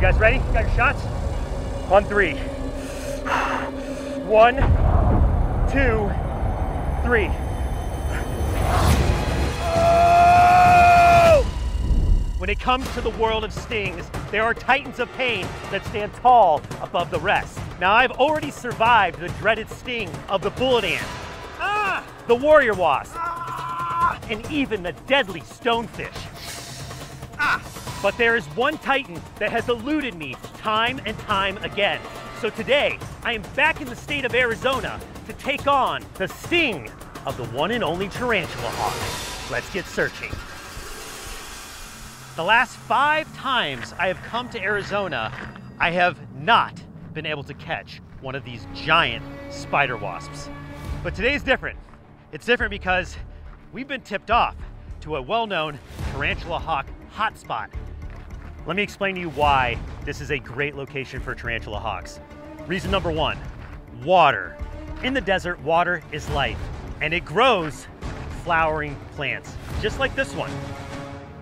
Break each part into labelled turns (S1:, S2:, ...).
S1: You guys ready? Got your shots? On three. One, two, three. Oh! When it comes to the world of stings, there are titans of pain that stand tall above the rest. Now, I've already survived the dreaded sting of the bullet ant, ah! the warrior wasp, ah! and even the deadly stonefish. Ah! But there is one titan that has eluded me time and time again. So today, I am back in the state of Arizona to take on the sting of the one and only tarantula hawk. Let's get searching. The last five times I have come to Arizona, I have not been able to catch one of these giant spider wasps. But today is different. It's different because we've been tipped off to a well-known tarantula hawk hotspot let me explain to you why this is a great location for tarantula hawks. Reason number one, water. In the desert, water is life, and it grows flowering plants, just like this one.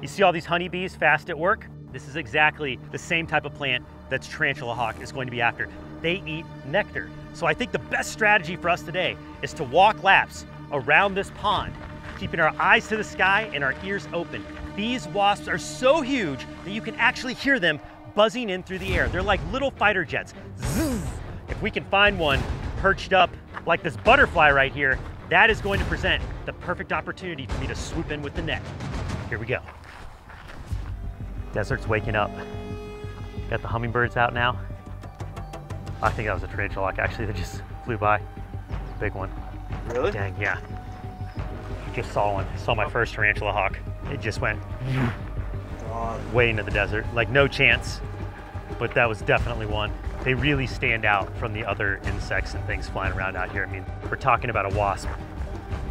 S1: You see all these honeybees fast at work? This is exactly the same type of plant that tarantula hawk is going to be after. They eat nectar. So I think the best strategy for us today is to walk laps around this pond, keeping our eyes to the sky and our ears open these wasps are so huge that you can actually hear them buzzing in through the air. They're like little fighter jets. Zzz. If we can find one perched up like this butterfly right here, that is going to present the perfect opportunity for me to swoop in with the net. Here we go. Desert's waking up. Got the hummingbirds out now. I think that was a tarantula hawk, actually that just flew by. Big one.
S2: Really?
S1: Dang, yeah. Just saw one. Saw my oh. first tarantula hawk it just went way into the desert. Like no chance, but that was definitely one. They really stand out from the other insects and things flying around out here. I mean, we're talking about a wasp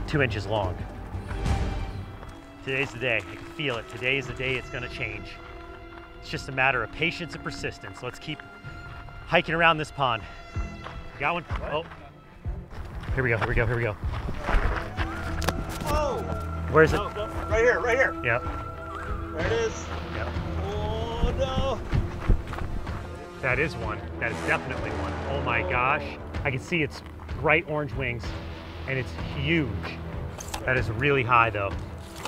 S1: two inches long. Today's the day. I can feel it. Today is the day it's gonna change. It's just a matter of patience and persistence. Let's keep hiking around this pond. Got one? Oh. Here we go, here we go, here we go.
S2: Oh!
S1: Where's it?
S2: Right here, right here.
S1: Yep.
S2: There it is.
S1: Yep.
S2: Oh no.
S1: That is one. That is definitely one. Oh my gosh. I can see its bright orange wings and it's huge. That is really high though.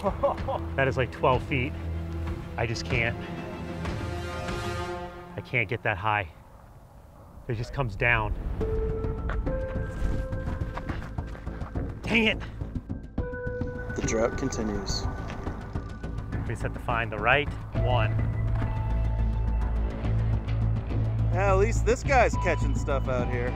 S1: that is like 12 feet. I just can't. I can't get that high. It just comes down. Dang it.
S2: The drought continues.
S1: We just have to find the right one.
S2: Yeah, at least this guy's catching stuff out here.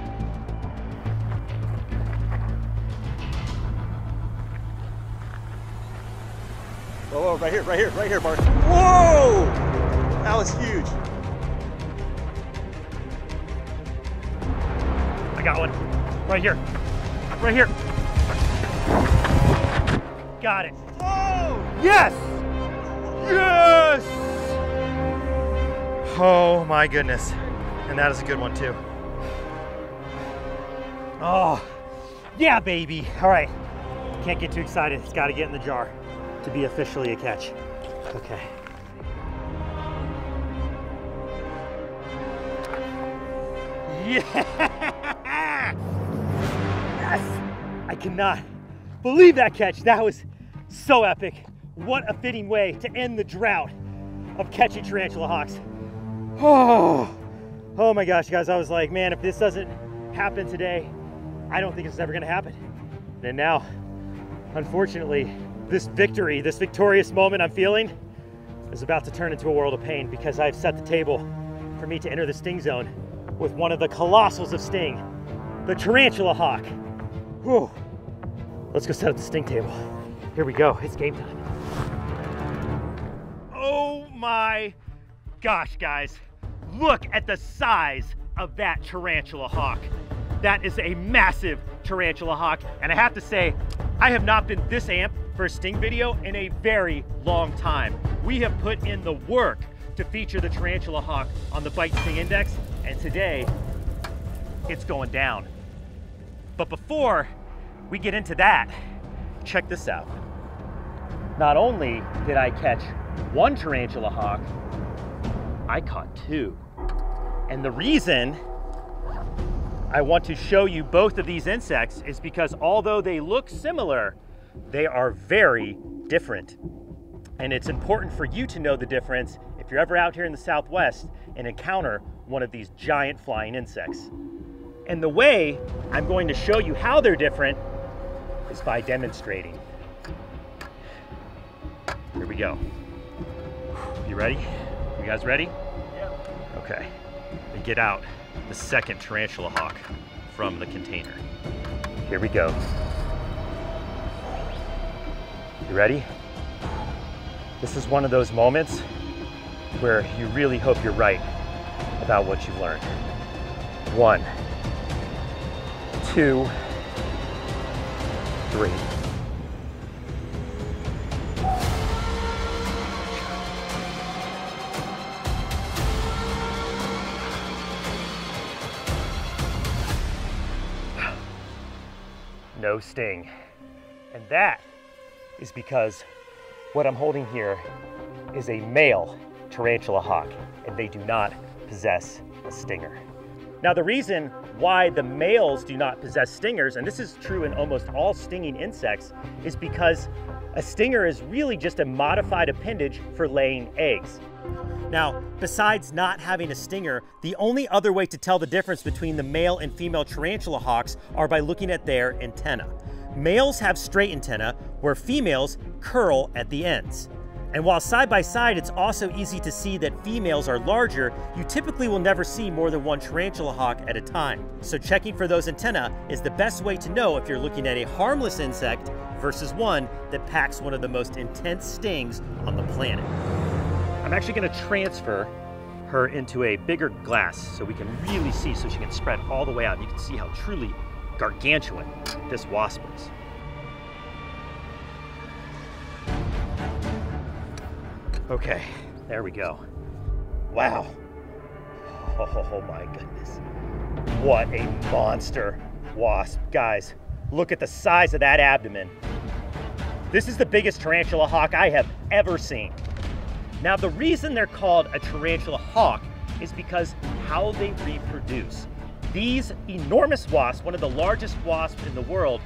S2: Oh, oh, right here, right here, right here, Mark. Whoa! That was huge.
S1: I got one. Right here. Right here. Got it.
S2: Oh!
S1: Yes! Yes! Oh my goodness. And that is a good one too. Oh, yeah, baby. All right. Can't get too excited. It's got to get in the jar to be officially a catch. Okay. Yeah! Yes! I cannot believe that catch. That was so epic. What a fitting way to end the drought of catching tarantula hawks. Oh, oh my gosh, guys. I was like, man, if this doesn't happen today, I don't think it's ever gonna happen. And now, unfortunately, this victory, this victorious moment I'm feeling is about to turn into a world of pain because I've set the table for me to enter the sting zone with one of the colossals of sting, the tarantula hawk. Whew. Let's go set up the sting table. Here we go, it's game time. Oh my gosh, guys. Look at the size of that tarantula hawk. That is a massive tarantula hawk. And I have to say, I have not been this amped for a sting video in a very long time. We have put in the work to feature the tarantula hawk on the Bite Sting Index, and today, it's going down. But before we get into that, check this out. Not only did I catch one tarantula hawk, I caught two. And the reason I want to show you both of these insects is because although they look similar, they are very different. And it's important for you to know the difference if you're ever out here in the Southwest and encounter one of these giant flying insects. And the way I'm going to show you how they're different is by demonstrating. We go. You ready? You guys ready?
S2: Yeah.
S1: Okay. We get out the second tarantula hawk from the container. Here we go. You ready? This is one of those moments where you really hope you're right about what you've learned. One, two, three. Sting. And that is because what I'm holding here is a male tarantula hawk, and they do not possess a stinger. Now, the reason why the males do not possess stingers, and this is true in almost all stinging insects, is because a stinger is really just a modified appendage for laying eggs. Now, besides not having a stinger, the only other way to tell the difference between the male and female tarantula hawks are by looking at their antenna. Males have straight antenna, where females curl at the ends. And while side by side, it's also easy to see that females are larger, you typically will never see more than one tarantula hawk at a time. So checking for those antennae is the best way to know if you're looking at a harmless insect versus one that packs one of the most intense stings on the planet. I'm actually gonna transfer her into a bigger glass so we can really see so she can spread all the way out. You can see how truly gargantuan this wasp is. Okay, there we go. Wow. Oh my goodness. What a monster wasp. Guys, look at the size of that abdomen. This is the biggest tarantula hawk I have ever seen. Now, the reason they're called a tarantula hawk is because how they reproduce. These enormous wasps, one of the largest wasps in the world,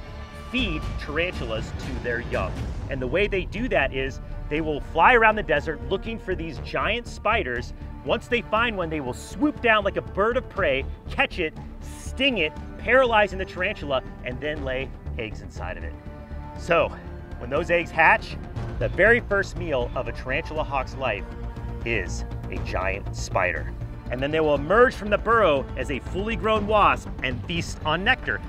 S1: feed tarantulas to their young. And the way they do that is they will fly around the desert looking for these giant spiders. Once they find one, they will swoop down like a bird of prey, catch it, sting it, paralyzing the tarantula, and then lay eggs inside of it. So, when those eggs hatch, the very first meal of a tarantula hawk's life is a giant spider. And then they will emerge from the burrow as a fully grown wasp and feast on nectar.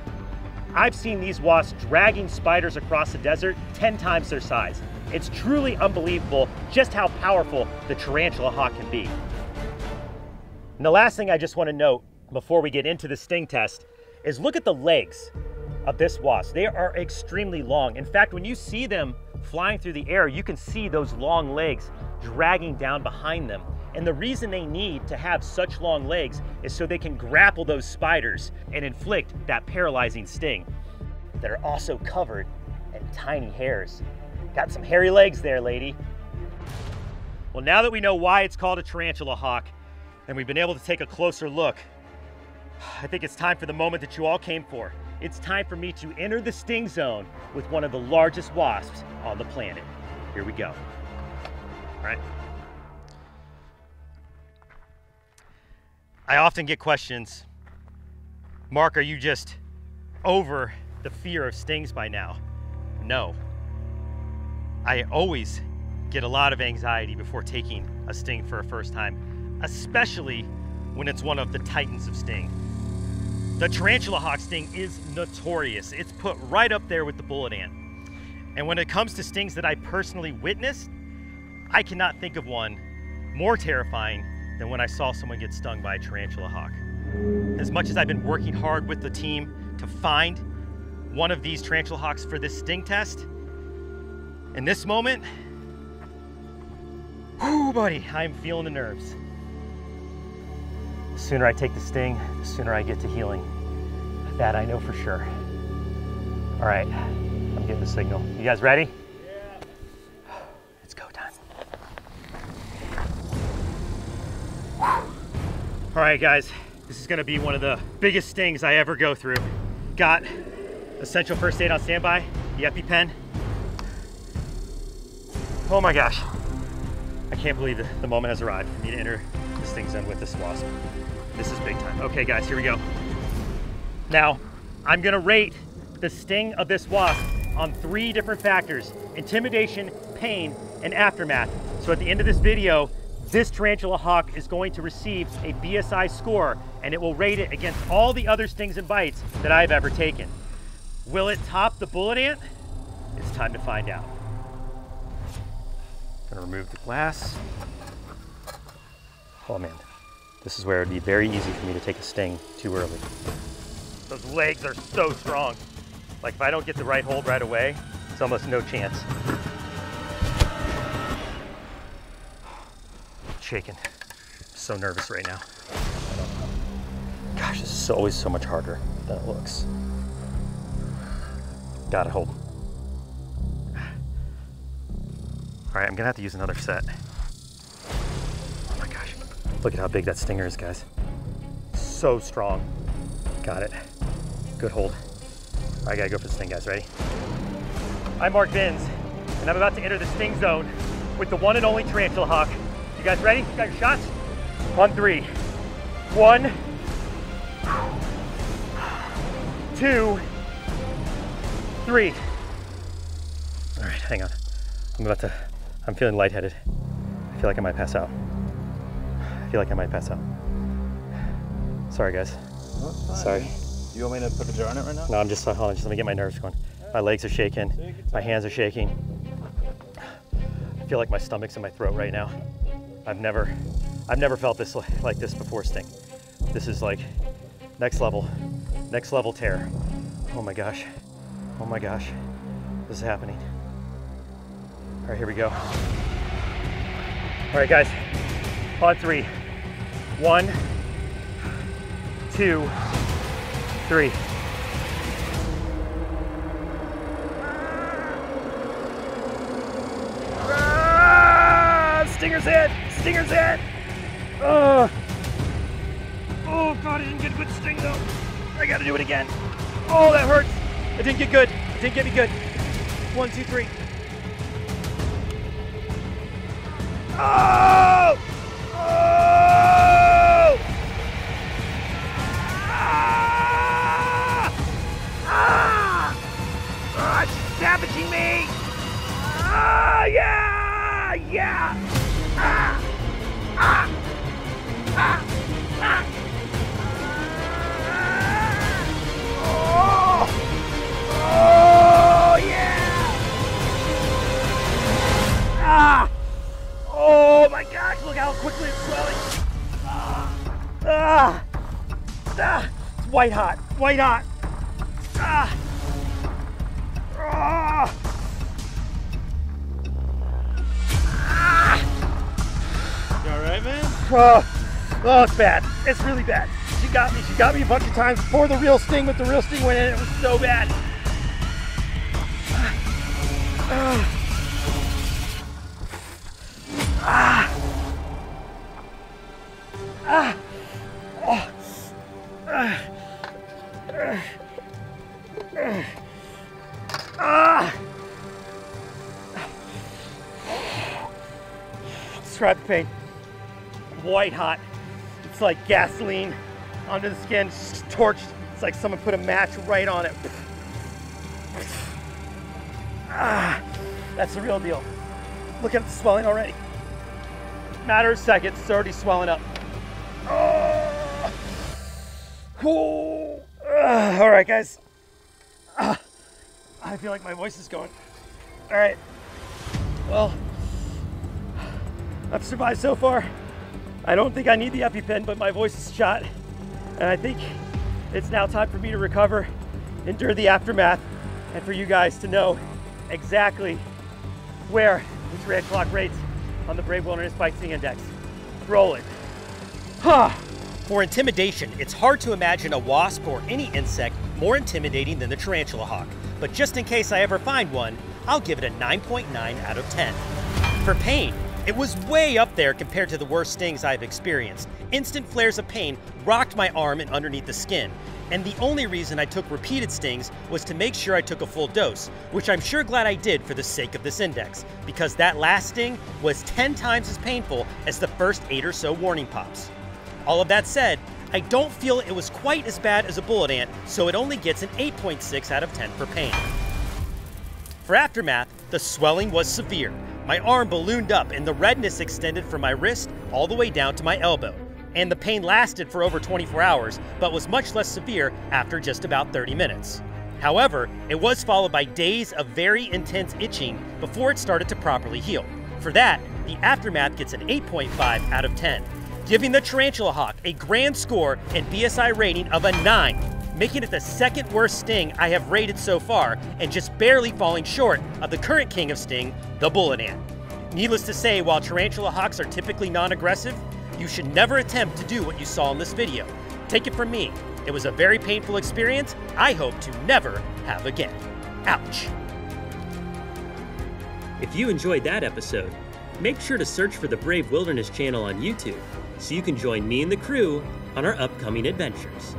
S1: I've seen these wasps dragging spiders across the desert 10 times their size. It's truly unbelievable just how powerful the tarantula hawk can be. And the last thing I just want to note before we get into the sting test is look at the legs of this wasp. They are extremely long. In fact, when you see them flying through the air, you can see those long legs dragging down behind them. And the reason they need to have such long legs is so they can grapple those spiders and inflict that paralyzing sting that are also covered in tiny hairs. Got some hairy legs there, lady. Well, now that we know why it's called a tarantula hawk, and we've been able to take a closer look, I think it's time for the moment that you all came for. It's time for me to enter the sting zone with one of the largest wasps on the planet. Here we go. All right. I often get questions, Mark, are you just over the fear of stings by now? No. I always get a lot of anxiety before taking a sting for a first time, especially when it's one of the titans of sting. The tarantula hawk sting is notorious. It's put right up there with the bullet ant. And when it comes to stings that I personally witnessed, I cannot think of one more terrifying than when I saw someone get stung by a tarantula hawk. As much as I've been working hard with the team to find one of these tarantula hawks for this sting test, in this moment, whoo, buddy, I'm feeling the nerves. The sooner I take the sting, the sooner I get to healing. That I know for sure. All right, I'm getting the signal. You guys ready? Yeah. It's go. All right, guys, this is gonna be one of the biggest stings I ever go through. Got essential first aid on standby, the EpiPen. Oh my gosh. I can't believe the, moment has arrived for me to enter the sting zone with this wasp. This is big time. Okay, guys, here we go. Now, I'm gonna rate the sting of this wasp on three different factors, intimidation, pain, and aftermath. So at the end of this video, this tarantula hawk is going to receive a BSI score and it will rate it against all the other stings and bites that I've ever taken. Will it top the bullet ant? It's time to find out. Gonna remove the glass. Oh man, this is where it'd be very easy for me to take a sting too early. Those legs are so strong. Like if I don't get the right hold right away, it's almost no chance. Shaking. So nervous right now. Gosh, this is always so much harder than it looks. Got it, hold. Right, I'm gonna have to use another set. Oh my gosh, look at how big that stinger is, guys. So strong. Got it. Good hold. All I gotta go for the sting, guys. Ready? I'm Mark Vins, and I'm about to enter the sting zone with the one and only tarantula hawk. You guys ready? You got your shots? On three. One, two, three. All right, hang on. I'm about to, I'm feeling lightheaded. I feel like I might pass out. I feel like I might pass out. Sorry, guys. Sorry.
S2: You want me to put the jar on it right now?
S1: No, I'm just, uh, hold on, just let me get my nerves going. My legs are shaking, my hands are shaking. I feel like my stomach's in my throat right now. I've never, I've never felt this like this before, Sting. This is like next level, next level terror. Oh my gosh, oh my gosh, this is happening. All right, here we go. All right, guys, on three. One, two, three. Ah, Stinger's hit! Stinger's hit! Oh. oh god, I didn't get a good sting though. I gotta do it again. Oh, that hurts. It didn't get good. It didn't get me good. One, two, three. Oh! White hot, white hot! Ah! Ah!
S2: You alright, man?
S1: Oh, oh, it's bad. It's really bad. She got me. She got me a bunch of times before the real sting, but the real sting went in. It was so bad. Ah. Ah. Ah. Oh. Ah. Describe the pain white hot. It's like gasoline under the skin, torched. It's like someone put a match right on it. Ah, that's the real deal. Look at the swelling already. Matter of seconds, it's already swelling up. Ah. Ooh. Ah, all right, guys. Ah, I feel like my voice is going. All right. Well, I've survived so far. I don't think I need the EpiPen, but my voice is shot. And I think it's now time for me to recover, endure the aftermath, and for you guys to know exactly where this red clock rates on the Brave Wilderness Sting Index. Roll it. Huh. For intimidation, it's hard to imagine a wasp or any insect more intimidating than the tarantula hawk. But just in case I ever find one, I'll give it a 9.9 out of 10. For pain, It was way up there compared to the worst stings I've experienced. Instant flares of pain rocked my arm and underneath the skin. And the only reason I took repeated stings was to make sure I took a full dose, which I'm sure glad I did for the sake of this index, because that last sting was 10 times as painful as the first 8 or so warning pops. All of that said, I don't feel it was quite as bad as a bullet ant, so it only gets an 8.6 out of 10 for pain. For aftermath, the swelling was severe. My arm ballooned up and the redness extended from my wrist all the way down to my elbow. And the pain lasted for over 24 hours, but was much less severe after just about 30 minutes. However, it was followed by days of very intense itching before it started to properly heal. For that, the aftermath gets an 8.5 out of 10, giving the Tarantula Hawk a grand score and BSI rating of a 9, making it the second worst sting I have rated so far, and just barely falling short of the current king of sting, the bullet ant. Needless to say, while tarantula hawks are typically non-aggressive, you should never attempt to do what you saw in this video. Take it from me, it was a very painful experience I hope to never have again. Ouch.
S3: If you enjoyed that episode, make sure to search for the Brave Wilderness channel on YouTube so you can join me and the crew on our upcoming adventures.